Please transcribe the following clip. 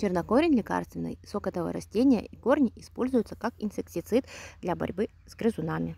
Чернокорень лекарственный, сок этого растения и корни используются как инсектицид для борьбы с грызунами.